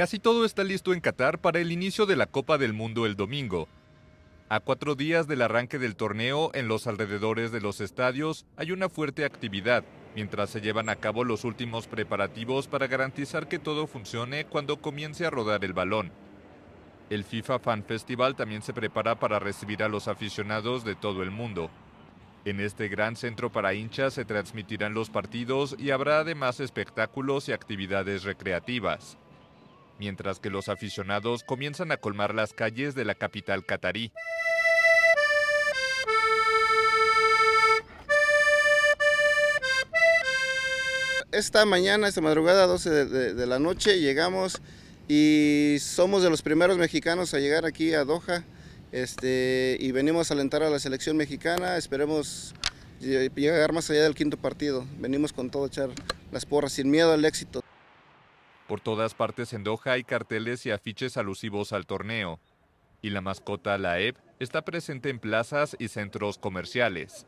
Casi todo está listo en Qatar para el inicio de la Copa del Mundo el domingo. A cuatro días del arranque del torneo, en los alrededores de los estadios hay una fuerte actividad, mientras se llevan a cabo los últimos preparativos para garantizar que todo funcione cuando comience a rodar el balón. El FIFA Fan Festival también se prepara para recibir a los aficionados de todo el mundo. En este gran centro para hinchas se transmitirán los partidos y habrá además espectáculos y actividades recreativas mientras que los aficionados comienzan a colmar las calles de la capital catarí. Esta mañana, esta madrugada, 12 de, la noche, llegamos y somos de los primeros mexicanos a llegar aquí a Doha este, y venimos a alentar a la selección mexicana. Esperemos llegar más allá del quinto partido. Venimos con todo, echar las porras, sin miedo al éxito. Por todas partes en Doha hay carteles y afiches alusivos al torneo. Y la mascota Laeb está presente en plazas y centros comerciales.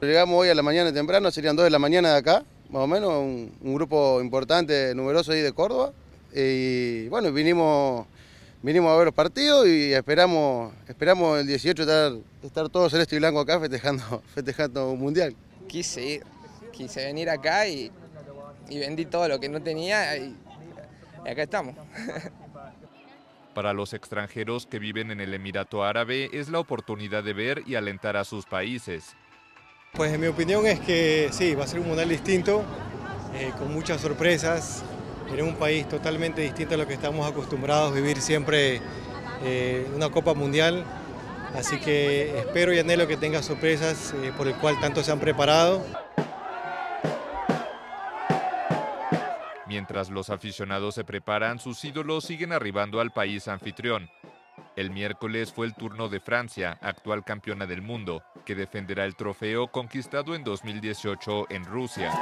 Llegamos hoy a la mañana temprano, serían dos de la mañana de acá, más o menos, un, grupo importante, numeroso ahí de Córdoba. Y bueno, vinimos, vinimos a ver los partidos y esperamos, esperamos el 18 estar, estar todo celeste y blanco acá festejando, festejando un mundial. Quise ir, quise venir acá y y vendí todo lo que no tenía y, acá estamos. Para los extranjeros que viven en el Emirato Árabe es la oportunidad de ver y alentar a sus países. Pues en mi opinión es que sí, va a ser un mundial distinto, eh, con muchas sorpresas, en un país totalmente distinto a lo que estamos acostumbrados a vivir siempre eh, una Copa Mundial. Así que espero y anhelo que tenga sorpresas eh, por el cual tanto se han preparado. Mientras los aficionados se preparan, sus ídolos siguen arribando al país anfitrión. El miércoles fue el turno de Francia, actual campeona del mundo, que defenderá el trofeo conquistado en 2018 en Rusia.